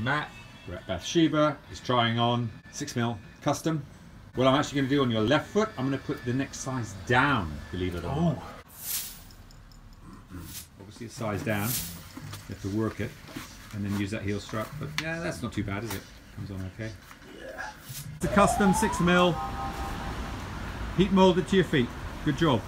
The Matt. We're at Bathsheba. is trying on six mil custom. What I'm actually going to do on your left foot, I'm going to put the next size down, believe it or not. Oh. Obviously a size down. You have to work it and then use that heel strap. But yeah, that's not too bad, is it? Comes on okay. Yeah. It's a custom six mil heat molded to your feet. Good job.